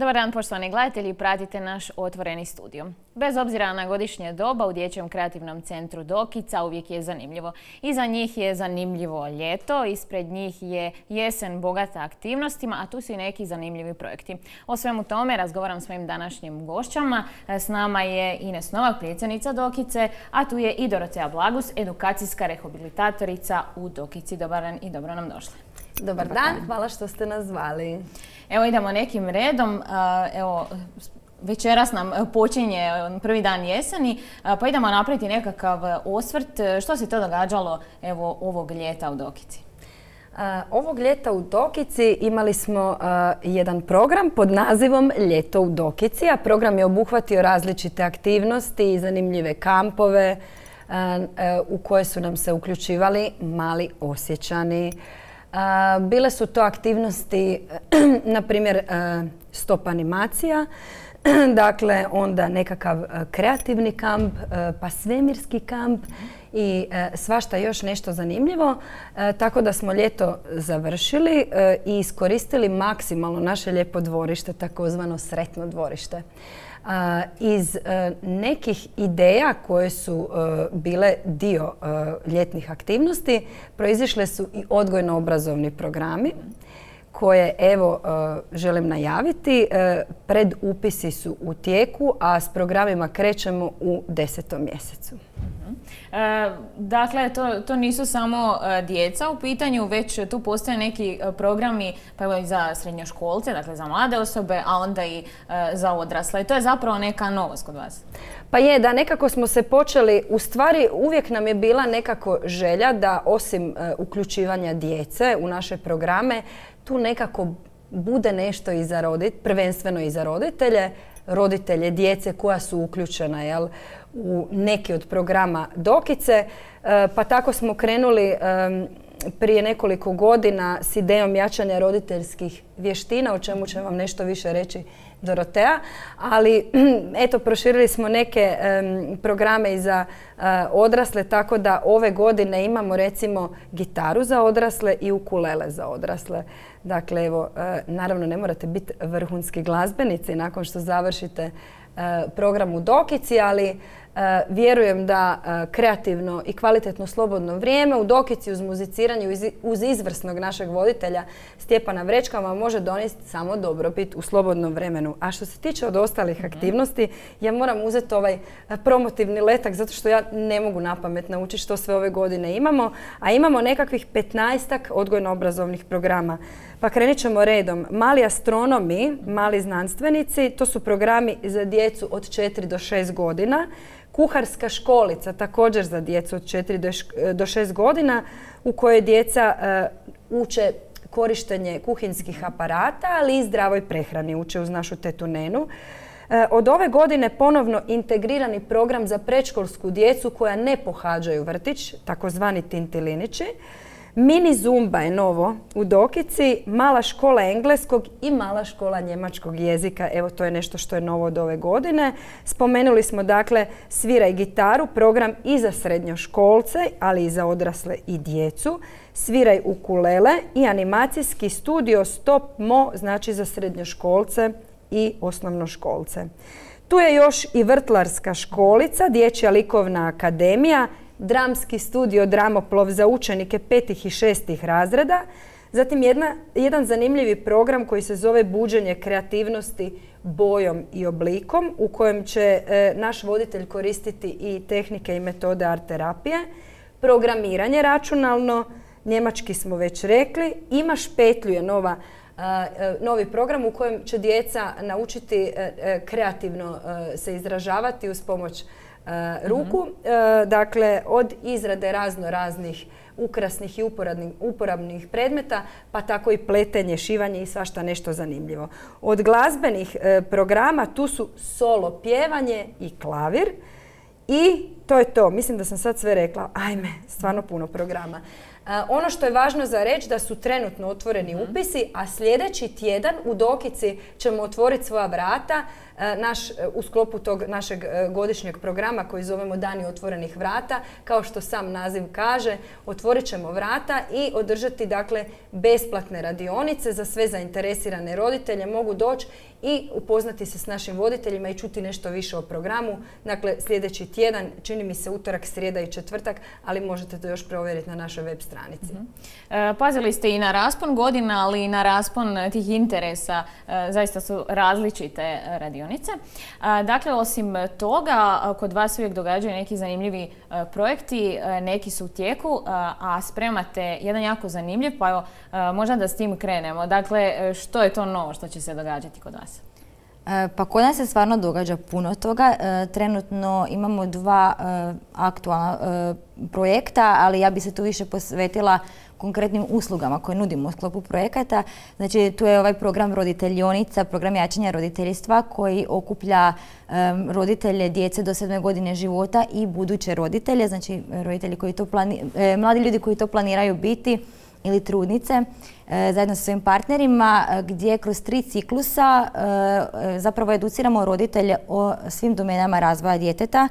Dobar dan poštovani gledatelji, pratite naš otvoreni studio. Bez obzira na godišnje doba u Dječjem kreativnom centru Dokica uvijek je zanimljivo. Iza njih je zanimljivo ljeto, ispred njih je jesen bogata aktivnostima, a tu su i neki zanimljivi projekti. O svemu tome razgovaram s svojim današnjim gošćama. S nama je Ines Novak, predsjednica Dokice, a tu je i Dorotea Blagus, edukacijska rehabilitatorica u Dokici. Dobar dan i dobro nam došli. Dobar, dan, hvala što ste nas zvali. Evo idemo nekim redom. Evo, večeras nam počinje prvi dan jeseni, pa idemo napraviti nekakav osvrt. Što se to događalo evo, ovog ljeta u Dokici? ovog ljeta u Dokici imali smo jedan program pod nazivom Ljeto u Dokici, a program je obuhvatio različite aktivnosti i zanimljive kampove u koje su nam se uključivali mali osjećani. Bile su to aktivnosti, na primjer, stop animacija, dakle onda nekakav kreativni kamp, pa svemirski kamp i svašta još nešto zanimljivo. Tako da smo ljeto završili i iskoristili maksimalno naše lijepo dvorište, takozvano sretno dvorište iz e, nekih ideja koje su e, bile dio e, ljetnih aktivnosti proizišle su i odgojno-obrazovni programi koje evo želim najaviti. Pred upisi su u tijeku, a s programima krećemo u desetom mjesecu. E, dakle, to, to nisu samo e, djeca u pitanju, već tu postoje neki e, programi pa evo i za srednjoškolce, dakle za mlade osobe, a onda i za odrasle. I to je zapravo neka novost kod vas. Pa je, da nekako smo se počeli, u stvari uvijek nam je bila nekako želja da osim uključivanja djece u naše programe, tu nekako bude nešto i za rodit, prvenstveno i za roditelje, roditelje djece koja su uključena jel, u neki od programa Dokice. E, pa tako smo krenuli prije nekoliko godina s idejom jačanja roditeljskih vještina, o čemu će vam nešto više reći Dorotea, ali eto proširili smo neke programe i za odrasle, tako da ove godine imamo recimo gitaru za odrasle i ukulele za odrasle. Dakle, evo, e, naravno ne morate biti vrhunski glazbenici nakon što završite program u Dokici, ali E, vjerujem da e, kreativno i kvalitetno slobodno vrijeme u dokici uz muziciranje uz izvrsnog našeg voditelja Stjepana Vrečka vam može donijeti samo dobrobit u slobodnom vremenu. A što se tiče od ostalih mhm. aktivnosti, ja moram uzeti ovaj e, promotivni letak zato što ja ne mogu na pamet naučiti što sve ove godine imamo, a imamo nekakvih 15 odgojno-obrazovnih programa. Pa krenit ćemo redom. Mali astronomi, mali znanstvenici, to su programi za djecu od 4 do 6 godina kuharska školica također za djecu od 4 do 6 godina u kojoj djeca e, uče korištenje kuhinskih aparata, ali i zdravoj prehrani uče uz našu tetu Nenu. E, od ove godine ponovno integrirani program za predškolsku djecu koja ne pohađaju vrtić, takozvani tintilinići. Mini Zumba je novo u Dokici, mala škola engleskog i mala škola njemačkog jezika. Evo to je nešto što je novo od ove godine. Spomenuli smo dakle Sviraj gitaru, program i za srednjoškolce, ali i za odrasle i djecu. Sviraj ukulele i animacijski studio Stop Mo, znači za srednjoškolce i osnovnoškolce. Tu je još i vrtlarska školica, Dječja likovna akademija dramski studio Dramoplov za učenike petih i šestih razreda. Zatim jedna, jedan zanimljivi program koji se zove Buđenje kreativnosti bojom i oblikom u kojem će e, naš voditelj koristiti i tehnike i metode art terapije. Programiranje računalno, njemački smo već rekli. Imaš petlju je nova novi program u kojem će djeca naučiti e, kreativno se izražavati uz pomoć E, ruku. E, dakle, od izrade razno raznih ukrasnih i uporabnih predmeta, pa tako i pletenje, šivanje i svašta nešto zanimljivo. Od glazbenih e, programa tu su solo pjevanje i klavir. I to je to. Mislim da sam sad sve rekla. Ajme, stvarno puno programa. Ono što je važno za reći da su trenutno otvoreni mhm. upisi, a sljedeći tjedan u Dokici ćemo otvoriti svoja vrata naš, e, u sklopu tog našeg e, godišnjeg programa koji zovemo Dani otvorenih vrata, kao što sam naziv kaže, otvorit ćemo vrata i održati dakle besplatne radionice za sve zainteresirane roditelje. Mogu doći i upoznati se s našim voditeljima i čuti nešto više o programu. Dakle, sljedeći tjedan, čini mi se utorak, srijeda i četvrtak, ali možete to još provjeriti na našoj web stranici. Mhm. pazili ste i na raspon godina, ali i na raspon tih interesa. zaista su različite radionice radionice. Dakle, osim toga, kod vas uvijek događaju neki zanimljivi projekti, neki su u tijeku, a spremate jedan jako zanimljiv, pa evo, možda da s tim krenemo. Dakle, što je to novo što će se događati kod vas? Pa kod nas se stvarno događa puno toga. Trenutno imamo dva aktualna projekta, ali ja bi se tu više posvetila konkretnim uslugama koje nudimo u sklopu projekata. Znači, tu je ovaj program roditeljonica, program jačanja roditeljstva koji okuplja roditelje djece do sedme godine života i buduće roditelje, znači roditelji koji to e, mladi ljudi koji to planiraju biti ili trudnice e, zajedno sa svojim partnerima e, gdje kroz tri ciklusa zapravo educiramo roditelje o svim domenama razvoja djeteta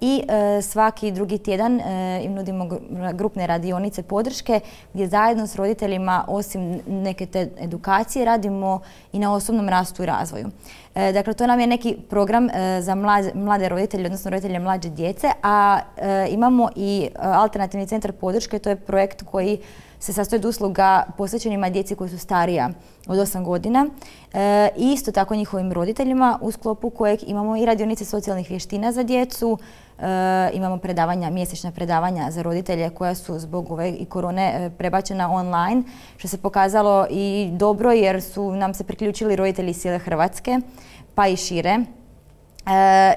i e, svaki drugi tjedan e, im nudimo grupne radionice podrške gdje zajedno s roditeljima osim neke te edukacije radimo i na osobnom rastu i razvoju. E, dakle, to nam je neki program za mlade, roditelje, odnosno roditelje mlađe djece, a imamo i alternativni centar podrške, to je projekt koji se sastoji od usluga posvećenima djeci koji su starija od 8 godina i isto tako njihovim roditeljima u sklopu kojeg imamo i radionice socijalnih vještina za djecu, E, imamo predavanja, mjesečna predavanja za roditelje koja su zbog ove i korone e, prebačena online, što se pokazalo i dobro jer su nam se priključili roditelji cijele Hrvatske, pa i šire. E,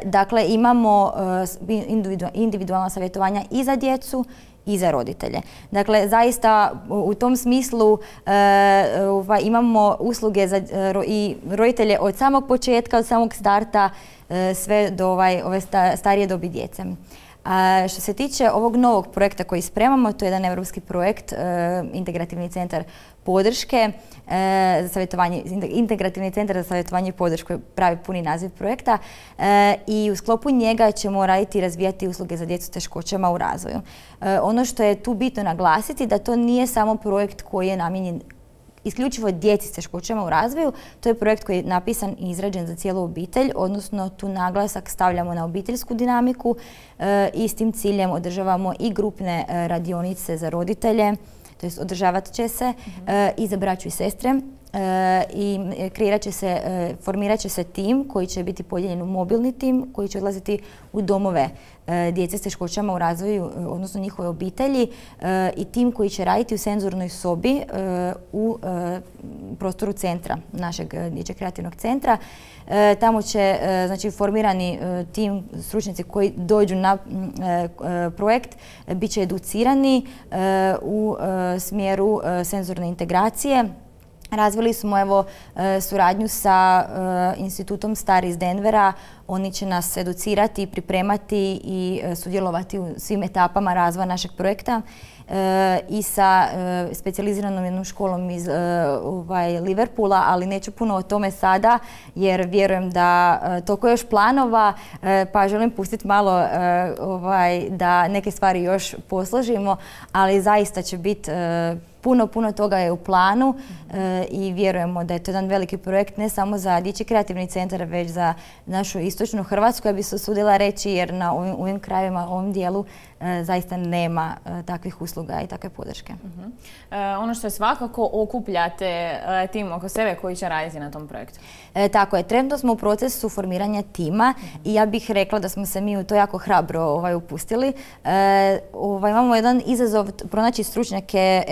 dakle, imamo individualna savjetovanja i za djecu i za roditelje. Dakle, zaista u tom smislu ovaj, imamo usluge za i roditelje od samog početka, od samog starta E, sve do ovaj, ove starije dobi djece. Što se tiče ovog novog projekta koji spremamo, to je jedan europski projekt, e, integrativni centar podrške e, integrativni centar za savjetovanje i podršku je pravi puni naziv projekta i u sklopu njega ćemo raditi i razvijati usluge za djecu teškoćama u razvoju. ono što je tu bitno naglasiti da to nije samo projekt koji je namijenjen isključivo djeci s teškoćama u razvoju. To je projekt koji je napisan i izrađen za cijelu obitelj, odnosno tu naglasak stavljamo na obiteljsku dinamiku e, i s tim ciljem održavamo i grupne e, radionice za roditelje, to jest održavat će se mhm. e, i za braću i sestre i kreirat će se, formirat će se tim koji će biti podijeljen u mobilni tim koji će odlaziti u domove djece s teškoćama u razvoju, odnosno njihove obitelji i tim koji će raditi u senzornoj sobi u prostoru centra, našeg dječjeg kreativnog centra. Tamo će znači, formirani tim stručnjaci koji dođu na projekt bit će educirani u smjeru senzorne integracije Razvili smo evo e, suradnju sa e, institutom Star iz Denvera. Oni će nas educirati, pripremati i e, sudjelovati u svim etapama razvoja našeg projekta i sa specijaliziranom jednom školom iz ovaj, Liverpoola, ali neću puno o tome sada jer vjerujem da toliko još planova pa želim pustiti malo ovaj, da neke stvari još posložimo, ali zaista će biti puno, puno toga je u planu e, i vjerujemo da je to jedan veliki projekt ne samo za Dječji kreativni centar, već za našu istočnu Hrvatsku, ja bi se usudila reći jer na ovim, ovim krajevima, ovom dijelu E, zaista nema e, takvih usluga i takve podrške. Mhm. Ono što je svakako okupljate tim oko sebe koji će raditi na tom projektu. tako je, trenutno smo u procesu formiranja tima i ja bih rekla da smo se mi u to jako hrabro ovaj, upustili. Ovaj, imamo jedan izazov pronaći stručnjake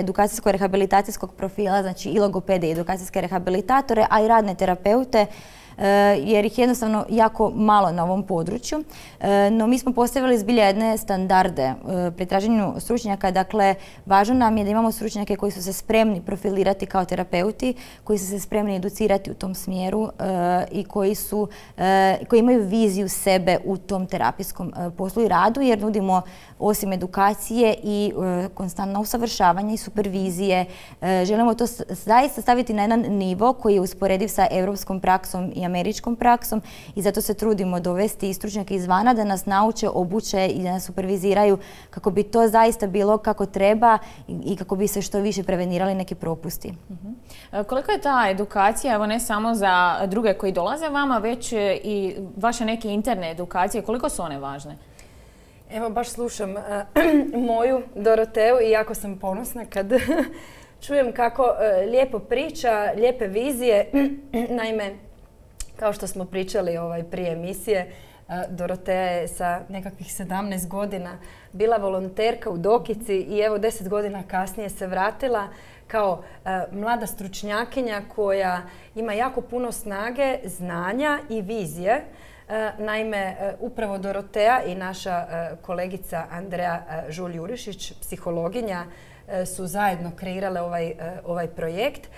edukacijsko-rehabilitacijskog profila, znači i logopede i edukacijske rehabilitatore, a i radne terapeute jer ih jednostavno jako malo na ovom području. No mi smo postavili zbilja jedne standarde pri traženju stručnjaka. Dakle, važno nam je da imamo stručnjake koji su se spremni profilirati kao terapeuti, koji su se spremni educirati u tom smjeru i koji, su, koji imaju viziju sebe u tom terapijskom poslu i radu jer nudimo osim edukacije i konstantno usavršavanje i supervizije. Želimo to zaista staviti na jedan nivo koji je usporediv sa europskom praksom i američkom praksom i zato se trudimo dovesti i stručnjake izvana da nas nauče, obuče i da nas superviziraju kako bi to zaista bilo kako treba i kako bi se što više prevenirali neki propusti. Mhm. E, koliko je ta edukacija, evo ne samo za druge koji dolaze vama, već i vaše neke interne edukacije, koliko su one važne? Evo baš slušam e, moju Doroteu i jako sam ponosna kad čujem kako e, lijepo priča, lijepe vizije. Naime, kao što smo pričali ovaj, prije emisije, e, Dorotea je sa nekakvih 17 godina bila volonterka u Dokici i evo 10 godina kasnije se vratila kao mlada stručnjakinja koja ima jako puno snage, znanja i vizije. E, naime, e, upravo Dorotea i naša e, kolegica Andreja Žulj-Jurišić, psihologinja, su zajedno kreirale ovaj, ovaj projekt.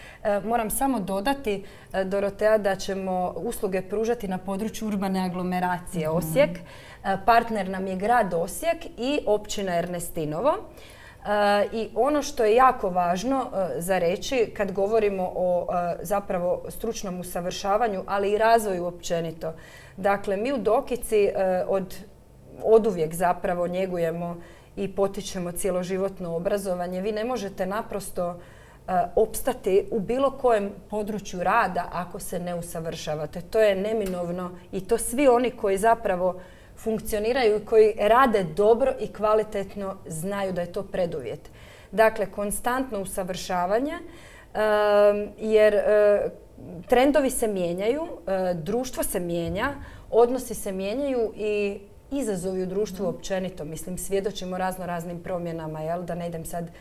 Moram samo dodati, Dorotea, da ćemo usluge pružati na području urbane aglomeracije mhm. Osijek. Partner nam je grad Osijek i općina Ernestinovo. I ono što je jako važno za reći kad govorimo o zapravo stručnom usavršavanju, ali i razvoju općenito. Dakle, mi u Dokici e, od, uvijek zapravo njegujemo i potičemo cjeloživotno obrazovanje. Vi ne možete naprosto e, opstati u bilo kojem području rada ako se ne usavršavate. To je neminovno i to svi oni koji zapravo funkcioniraju i koji rade dobro i kvalitetno znaju da je to preduvjet. Dakle, konstantno usavršavanje e, jer trendovi se mijenjaju, e, društvo se mijenja, odnosi se mijenjaju i izazovi u društvu općenito. Mislim, svjedočimo razno raznim promjenama, jel? da ne idem sad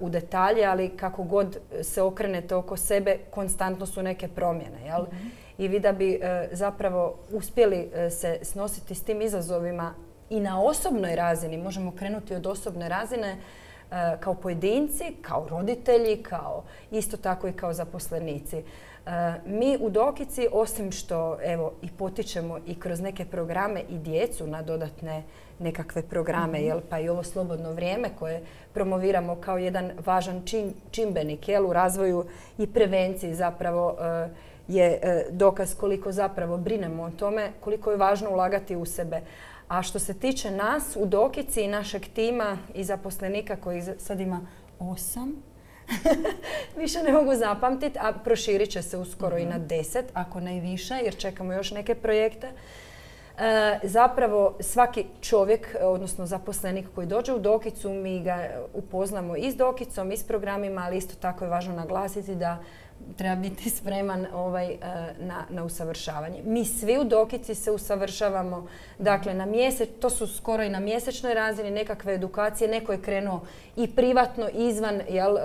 u detalje, ali kako god se okrenete oko sebe, konstantno su neke promjene. Jel? Mhm. I vi da bi e, zapravo uspjeli e, se snositi s tim izazovima i na osobnoj razini, možemo krenuti od osobne razine, kao pojedinci, kao roditelji, kao isto tako i kao zaposlenici. Mi u Dokici, osim što evo i potičemo i kroz neke programe i djecu na dodatne nekakve programe, mhm. jel, pa i ovo slobodno vrijeme koje promoviramo kao jedan važan čimbenik jel, u razvoju i prevenciji zapravo e, je e, dokaz koliko zapravo brinemo o tome, koliko je važno ulagati u sebe. A što se tiče nas u Dokici i našeg tima i zaposlenika koji sad ima osam, više ne mogu zapamtiti, a proširit će se uskoro i na mhm. deset, ako ne i više, jer čekamo još neke projekte. E, zapravo svaki čovjek, odnosno zaposlenik koji dođe u Dokicu, mi ga upoznamo i s Dokicom i s programima, ali isto tako je važno naglasiti da treba biti spreman ovaj, e, na, na usavršavanje. Mi svi u Dokici se usavršavamo, dakle na mjesec, to su skoro i na mjesečnoj razini nekakve edukacije, neko je krenuo i privatno izvan, jel, e,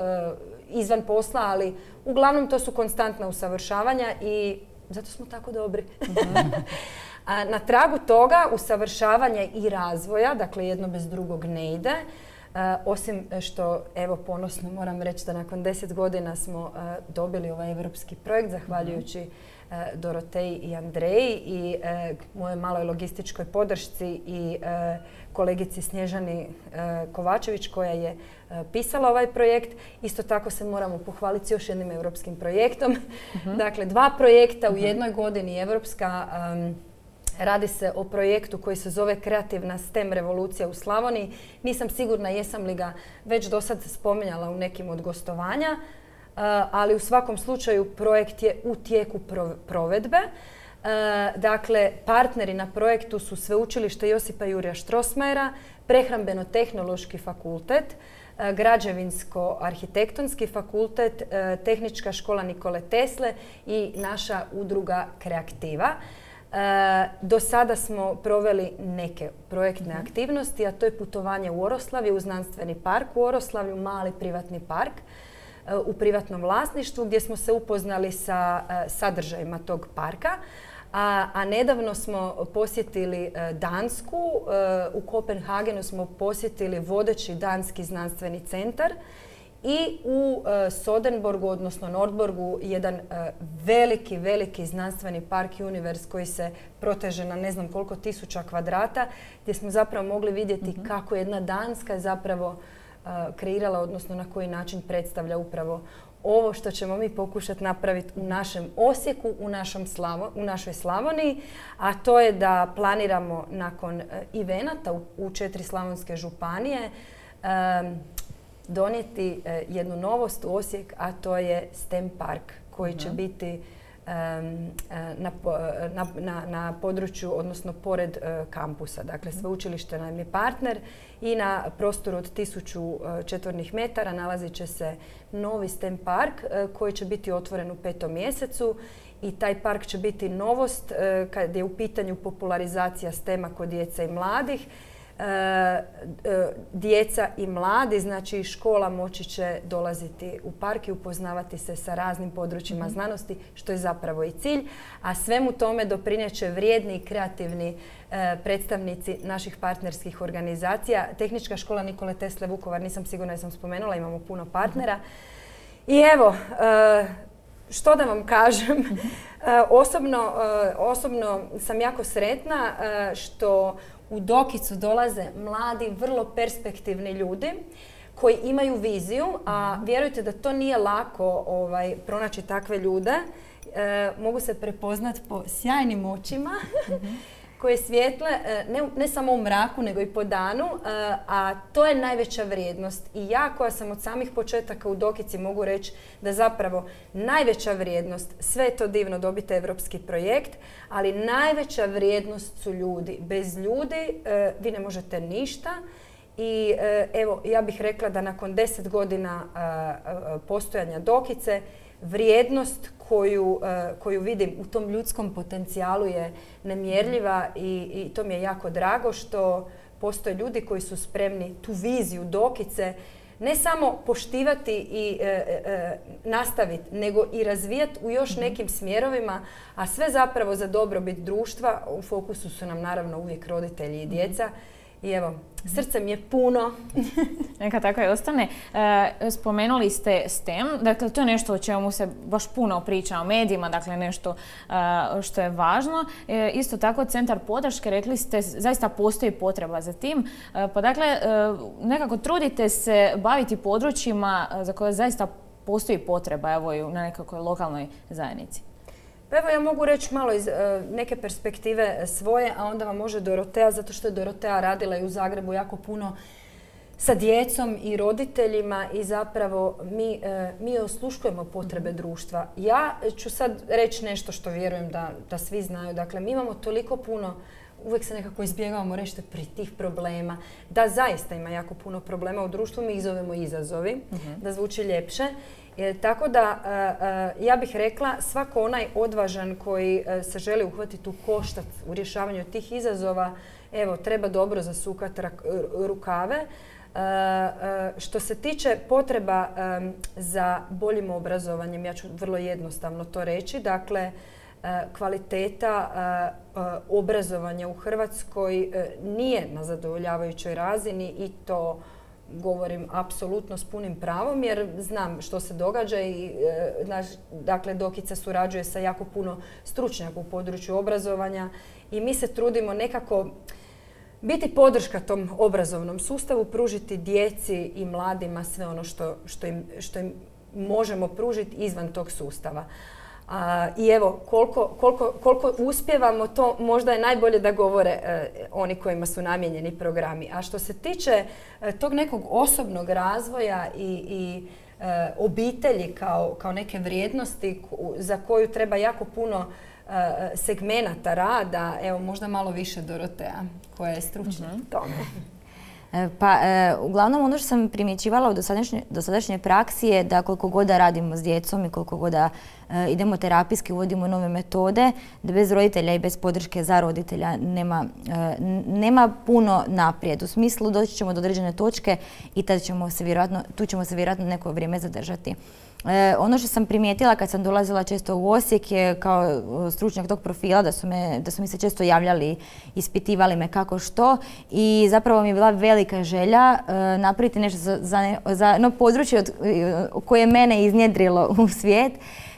izvan posla, ali uglavnom to su konstantna usavršavanja i zato smo tako dobri. Na tragu toga usavršavanja i razvoja, dakle jedno bez drugog ne ide, E, osim što, evo, ponosno moram reći da nakon deset godina smo e, dobili ovaj evropski projekt, zahvaljujući e, Doroteji i Andreji i moje maloj logističkoj podršci i kolegici Snježani Kovačević koja je pisala ovaj projekt. Isto tako se moramo pohvaliti s još jednim europskim projektom. Mhm. Dakle, dva projekta u jednoj godini evropska Radi se o projektu koji se zove Kreativna STEM revolucija u Slavoniji. Nisam sigurna jesam li ga već do sad spominjala u nekim od gostovanja, e, ali u svakom slučaju projekt je u tijeku provedbe. E, dakle, partneri na projektu su Sveučilište Josipa Jurija Štrosmajera, Prehrambeno-tehnološki fakultet, e, Građevinsko-arhitektonski fakultet, Tehnička škola Nikole Tesle i naša udruga Kreativa. E, do sada smo proveli neke projektne mhm. aktivnosti, a to je putovanje u Oroslaviju, u znanstveni park u Oroslavlju, mali privatni park. u privatnom vlasništvu gdje smo se upoznali sa sadržajima tog parka. A, nedavno smo posjetili Dansku. U Kopenhagenu smo posjetili vodeći danski znanstveni centar i u e, Sodenborgu, odnosno Nordborgu, jedan e, veliki, veliki znanstveni park Universe koji se proteže na ne znam koliko tisuća kvadrata, gdje smo zapravo mogli vidjeti mhm. kako jedna Danska zapravo e, kreirala, odnosno na koji način predstavlja upravo ovo što ćemo mi pokušati napraviti u našem Osijeku, u, u našoj Slavoniji, a to je da planiramo nakon Ivenata u, u četiri slavonske županije donijeti e, jednu novost u Osijek, a to je STEM park koji će mhm. biti e, na, na, na, području, odnosno pored e, kampusa. Dakle, mhm. sveučilište nam je partner i na prostoru od tisuću četvornih metara nalazit će se novi STEM park koji će biti otvoren u petom mjesecu i taj park će biti novost kad je u pitanju popularizacija STEM-a kod djece i mladih djeca i mladi, znači škola moći će dolaziti u park i upoznavati se sa raznim područjima mhm. znanosti, što je zapravo i cilj. A svemu tome doprineće vrijedni i kreativni e, predstavnici naših partnerskih organizacija. Tehnička škola Nikole Tesle Vukovar, nisam sigurna da sam spomenula, imamo puno partnera. I evo, što da vam kažem, mhm. osobno, osobno sam jako sretna što u Dokicu dolaze mladi, vrlo perspektivni ljudi koji imaju viziju, a vjerujte da to nije lako ovaj, pronaći takve ljude. E, mogu se prepoznati po sjajnim očima. Koje svijetle e, ne, samo u mraku nego i po danu, e, a to je najveća vrijednost. I ja koja sam od samih početaka u Dokici mogu reći da zapravo najveća vrijednost, sve je to divno dobiti evropski projekt, ali najveća vrijednost su ljudi. Bez ljudi e, vi ne možete ništa. I evo, ja bih rekla da nakon deset godina postojanja Dokice, vrijednost koju, e, koju vidim u tom ljudskom potencijalu je nemjerljiva i, i to mi je jako drago što postoje ljudi koji su spremni tu viziju dokice ne samo poštivati i e, e, nastaviti, nego i razvijati u još mhm. nekim smjerovima, a sve zapravo za dobrobit društva. U fokusu su nam naravno uvijek roditelji i mhm. djeca. I evo, srce mi je puno. Neka tako i ostane. E, spomenuli ste STEM, dakle to je nešto o čemu se baš puno priča o medijima, dakle nešto e, što je važno. E, isto tako Centar podrške, rekli ste, zaista postoji potreba za tim. pa dakle, nekako trudite se baviti područjima za koje zaista postoji potreba evo, na nekakvoj lokalnoj zajednici. Pa evo ja mogu reći malo iz e, neke perspektive svoje, a onda vam može Dorotea, zato što je Dorotea radila i u Zagrebu jako puno sa djecom i roditeljima i zapravo mi, e, mi osluškujemo potrebe društva. Ja ću sad reći nešto što vjerujem da, da svi znaju. Dakle, mi imamo toliko puno uvijek se nekako izbjegavamo reći pri tih problema. Da, zaista ima jako puno problema u društvu, mi ih zovemo izazovi, mhm. da zvuči ljepše. E, tako da, e, e, ja bih rekla, svako onaj odvažan koji se želi uhvatiti u koštac u rješavanju tih izazova, evo, treba dobro zasukati rukave. Što se tiče potreba za boljim obrazovanjem, ja ću vrlo jednostavno to reći, dakle, kvaliteta obrazovanja u Hrvatskoj nije na zadovoljavajućoj razini i to govorim apsolutno s punim pravom jer znam što se događa i e, dakle Dokica surađuje sa jako puno stručnjaka u području obrazovanja i mi se trudimo nekako biti podrška tom obrazovnom sustavu, pružiti djeci i mladima sve ono što, što, im, što im možemo pružiti izvan tog sustava. I evo, koliko, koliko, koliko uspjevamo, to možda je najbolje da govore e, oni kojima su namijenjeni programi. A što se tiče e, tog nekog osobnog razvoja i, i e, obitelji kao, kao neke vrijednosti za koju treba jako puno segmenata rada, evo možda malo više Dorotea koja je stručna mm tome. Pa, uglavnom ono što sam primjećivala u dosadašnjoj, praksi je da koliko god radimo s djecom i koliko god da idemo terapijski, uvodimo nove metode, da bez roditelja i bez podrške za roditelja nema, puno naprijed. U smislu doći ćemo do određene točke i tu ćemo se vjerojatno neko vrijeme zadržati. E, ono što sam primijetila kad sam dolazila često u Osijek je kao e, stručnjak tog profila da su, me, da su mi se često javljali, ispitivali me kako što i zapravo mi je bila velika želja e, napraviti nešto za, za, za no, područje od, koje je mene iznjedrilo u svijet.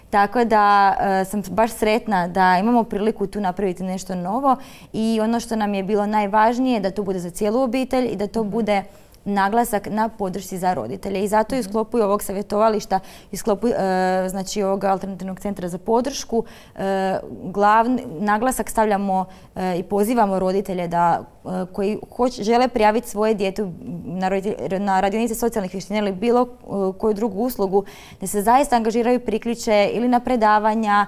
Tako da sam baš sretna da imamo priliku tu napraviti nešto novo i ono što nam je bilo najvažnije da to bude za cijelu obitelj i da to bude naglasak na podršci za roditelje. I zato i u sklopu ovog savjetovališta i sklopu e, znači ovog alternativnog centra za podršku e, glavni naglasak stavljamo e, i pozivamo roditelje da koji žele prijaviti svoje dijete na, na radionice socijalnih vještina ili bilo koju drugu uslugu, da se zaista angažiraju priključe ili na predavanja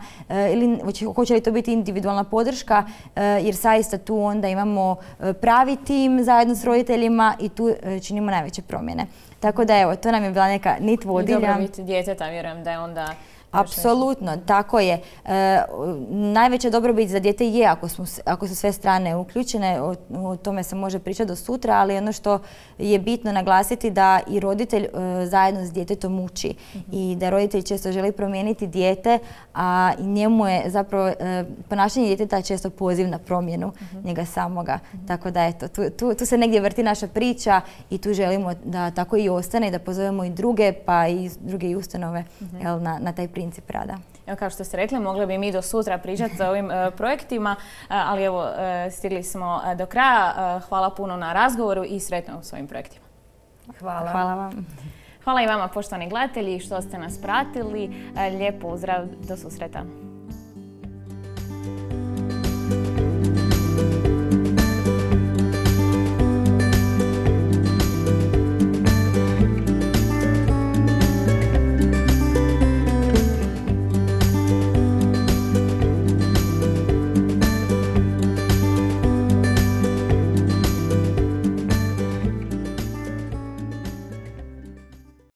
ili hoće li to biti individualna podrška jer zaista tu onda imamo pravi tim zajedno s roditeljima i tu činimo najveće promjene. Tako da evo, to nam je bila neka nit vodilja. I dobrobit djeteta, vjerujem da je onda Apsolutno, tako je. E, najveća dobrobit za dijete je ako, smo, ako su sve strane uključene, o, tome se može pričati do sutra, ali ono što je bitno naglasiti da i roditelj e, zajedno s djetetom uči mhm. i da roditelj često želi promijeniti dijete, a njemu je zapravo e, ponašanje djeteta često poziv na promjenu mhm. njega samoga. Mhm. Tako da eto, tu, tu, tu, se negdje vrti naša priča i tu želimo da tako i ostane i da pozovemo i druge pa i druge ustanove jel, na, na taj princip rada. Evo kao što ste rekli, mogli bi mi do sutra pričati o ovim e, projektima, e, ali evo, e, stigli smo do kraja. hvala puno na razgovoru i sretno u svojim projektima. Hvala. Hvala vam. Hvala i vama poštovani gledatelji što ste nas pratili. Lijep pozdrav, do susreta.